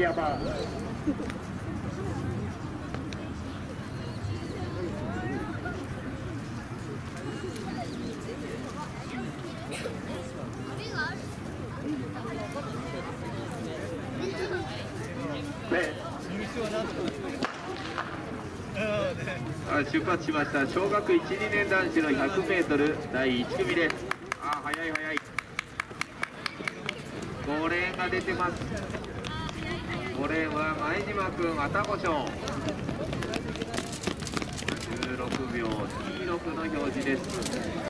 杉山出発しました。小学12年男子の 100m 第1組です。あ早い早い。5レーンが出てます。レーンは前島君愛宕賞16秒26の表示です。